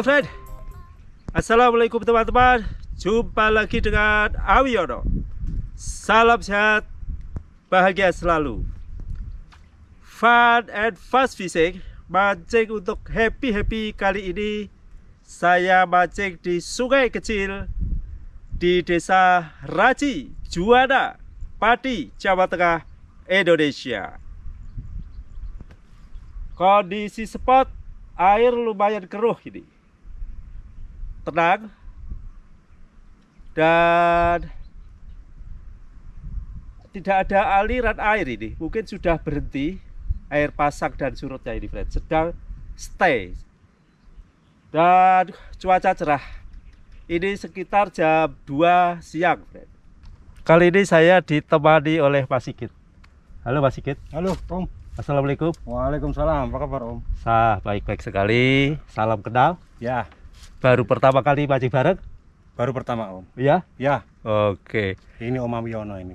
Halo Fred. Assalamualaikum teman-teman. Jumpa lagi dengan Awiono Salam sehat Bahagia selalu. Fun and fast fishing Mancing untuk happy-happy kali ini. Saya mancing di sungai kecil Di desa Raji, Juwana, Pati, Jawa Tengah, Indonesia. Kondisi spot air lumayan keruh ini tenang dan tidak ada aliran air ini mungkin sudah berhenti air pasang dan surutnya ini Fred sedang stay dan cuaca cerah ini sekitar jam 2 siang Fred kali ini saya ditemani oleh Mas Sigit halo Mas Sigit halo Om Assalamualaikum. Waalaikumsalam. Apa kabar Om? Sah, baik-baik sekali. Salam kenal. Ya. Baru pertama kali mancing bareng? Baru pertama Om. Iya? Ya. Oke. Ini Om Awiono ini.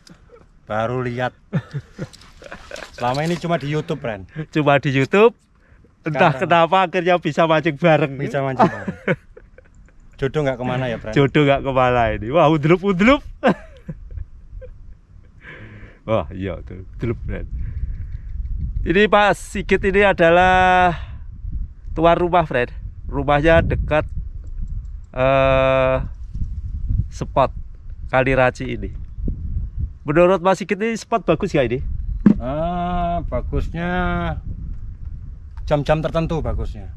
Baru lihat. Selama ini cuma di YouTube, Ren. Cuma di YouTube. Entah kenapa akhirnya bisa mancing bareng. Bisa mancing bareng. Jodoh nggak ke mana ya, Fren? Jodoh nggak ke mana ini. Wah, udlup udlup. Wah, iya tuh, udlup, Fred. Ini Pak Sigit ini adalah tuan rumah Fred. Rumahnya dekat uh, spot Kali Raci ini. Menurut Mas Sigit ini spot bagus ya ini? Ah, bagusnya jam-jam tertentu bagusnya.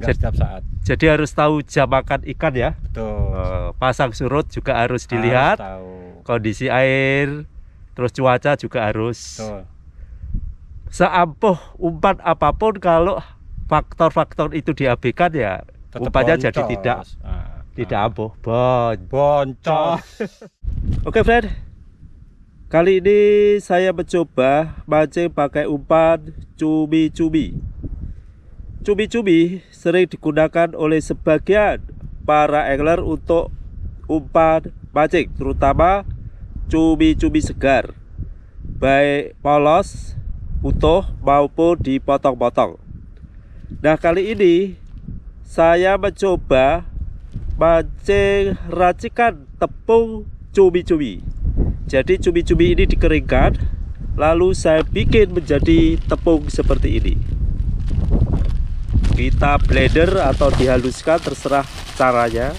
Enggak setiap saat. Jadi harus tahu jam makan ikan ya. Betul. Uh, pasang surut juga harus dilihat. Harus tahu. Kondisi air, terus cuaca juga harus. Betul seampuh umpan apa pun kalau faktor-faktor itu diabaikan ya Tetap boncos. jadi tidak ah, tidak ah. ampuh bon boncos oke Fred kali ini saya mencoba mancing pakai umpan cumi-cumi cumi-cumi sering digunakan oleh sebagian para angler untuk umpan mancing terutama cumi-cumi segar baik polos utuh maupun dipotong-potong. Nah kali ini saya mencoba mancing racikan tepung cumi-cumi. Jadi cumi-cumi ini dikeringkan lalu saya bikin menjadi tepung seperti ini. Kita blender atau dihaluskan terserah caranya.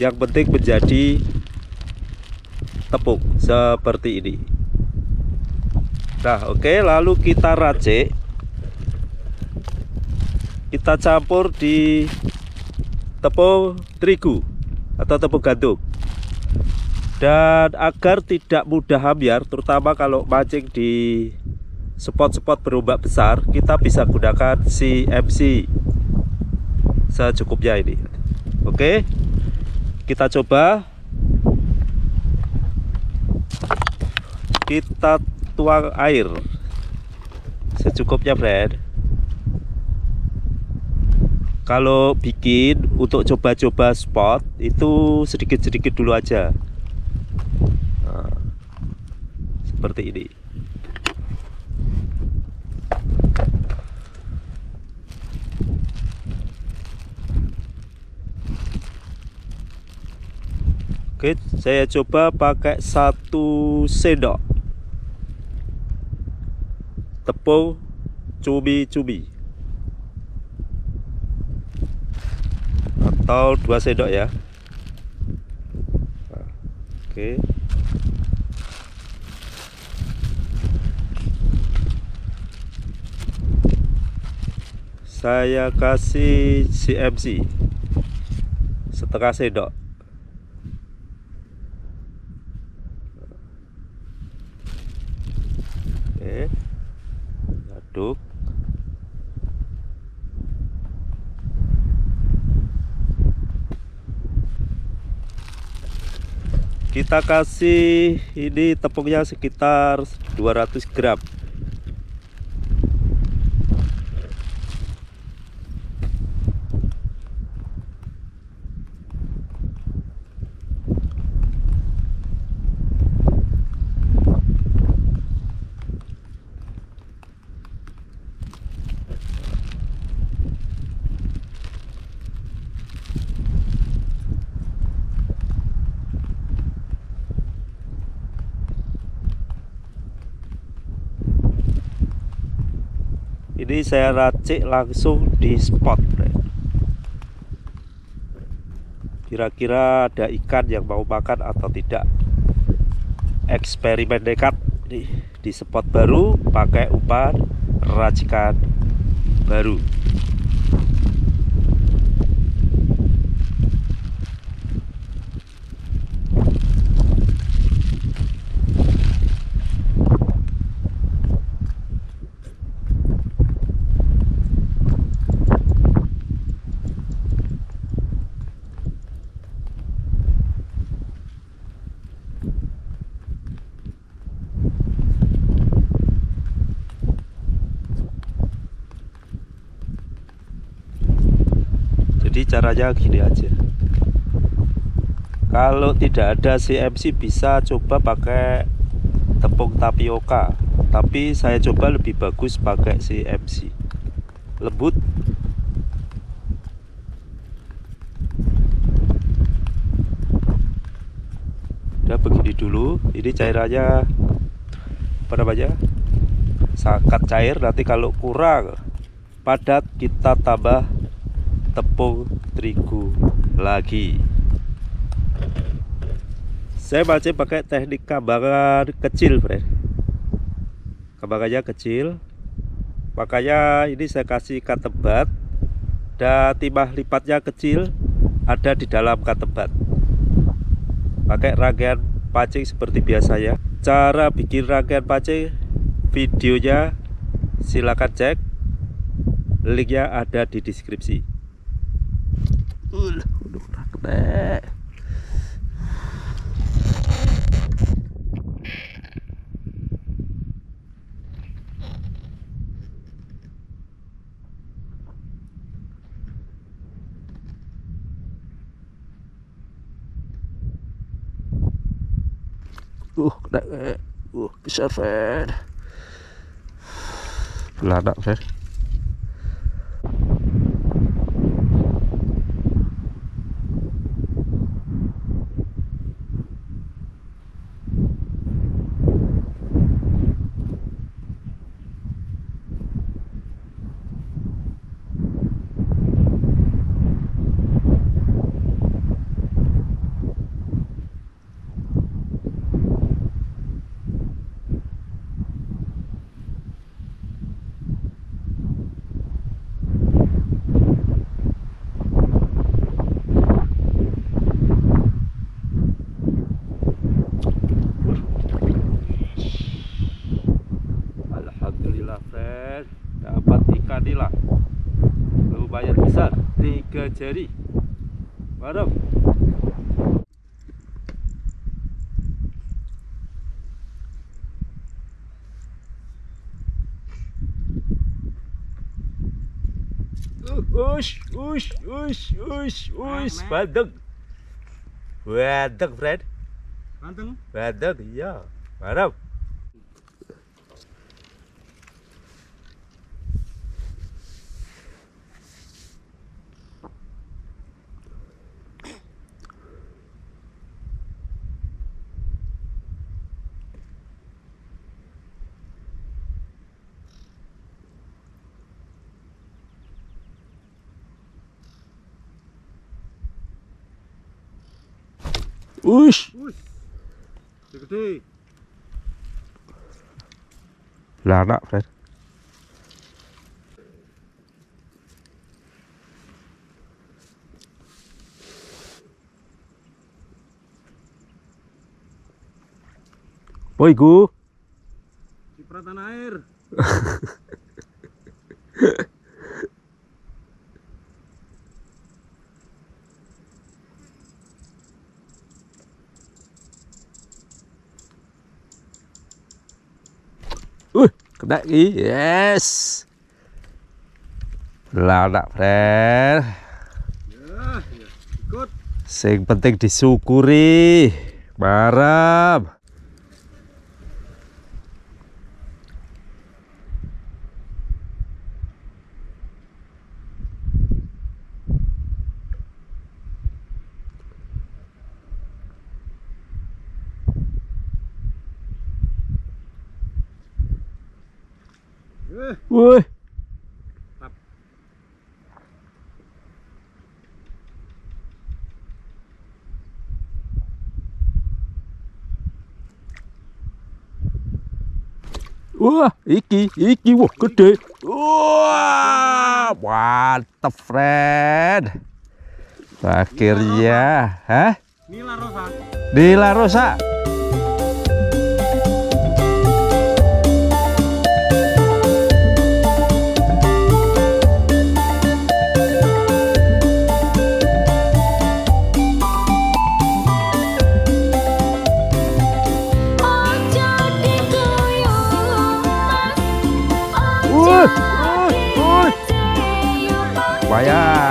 Yang penting menjadi tepung seperti ini. Nah oke okay, lalu kita racik Kita campur di tepung terigu atau tepung gandum. Dan agar tidak mudah hambar terutama kalau mancing di spot-spot berombak besar Kita bisa gunakan CMC secukupnya ini. Oke kita coba. Kita tuang air. Secukupnya Fred kalau bikin untuk coba-coba spot itu sedikit-sedikit dulu aja. Nah, seperti ini. Oke, saya coba pakai satu sendok. Tepung cumi-cumi atau dua sendok ya. Oke. Saya kasih CMC setengah sendok kita kasih ini tepungnya sekitar 200 gram ini saya racik langsung di spot kira-kira ada ikan yang mau makan atau tidak? Eksperimen nekat nih di spot baru pakai umpan racikan baru jadi caranya gini aja. Kalau tidak ada CMC bisa coba pakai tepung tapioka. Tapi saya coba lebih bagus pakai CMC lembut. Udah begini dulu. Ini cairannya apa namanya sangat cair. Nanti kalau kurang padat kita tambah tepung terigu lagi. Saya mancing pakai teknik kambangan kecil friend kambangannya kecil. Makanya ini saya kasih ikan tebat dan timah lipatnya kecil ada di dalam katebat. Pakai rangkaian pancing seperti biasanya cara bikin rangkaian pancing videonya silakan cek. Linknya ada di deskripsi udah udah kena Uh, kena eh. Uh, besar Fred. Belanak Fred. Alhamdulillah friend dapat ikan nila lumayan besar tiga jari mantap Ush, ush, ush, ush, ush, bandeng, bandeng, friend, Ganteng. bandeng, iya, mantap. Ush. Gede. Lanak, Fred. Gu. Cipratan air. Uh, kena lagi. Yes. Lanak, Fred. Ya, ya. Ikut. Sing penting disyukuri. Maram. Woi. Wah, iki, iki, wah, gede. Wah, mantap, friend. Akhirnya, hah? Nila Rosa. Nila Rosa. Wuh, wuh, wuh. Lumayan, friend.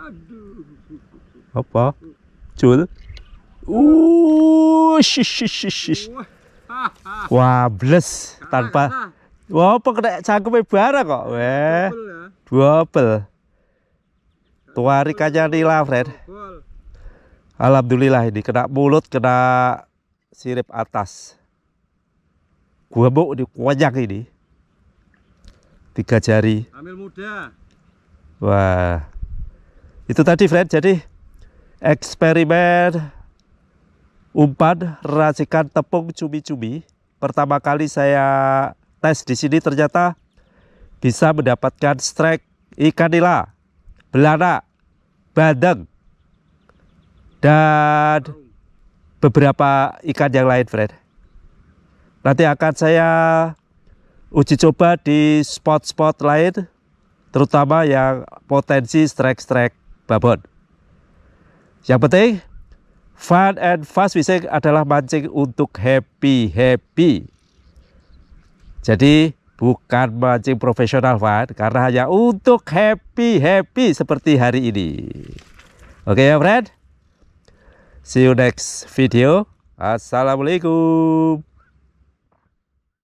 Aduh. Apa? Cul? Uh, shish, shish, shish. Wah, bles tanpa Wah, apa kena cangkeme barang kok. Weh, betul ya. double. Tuarik aja nila, Fred. Alhamdulillah ini kena mulut, kena sirip atas. Gua mau di kuanyang ini. Tiga jari. Ambil muda. Wah. Itu tadi Fred, jadi eksperimen umpan racikan tepung cumi-cumi. Pertama kali saya tes di sini ternyata bisa mendapatkan strike ikan nila, belana, bandeng, dan beberapa ikan yang lain, Fred. Nanti akan saya uji coba di spot-spot lain, terutama yang potensi strike-strike babon. Yang penting, fun and fast fishing adalah mancing untuk happy-happy. Jadi bukan mancing profesional, Fan, karena hanya untuk happy-happy seperti hari ini. Oke ya, friend? See you next video. Assalamualaikum.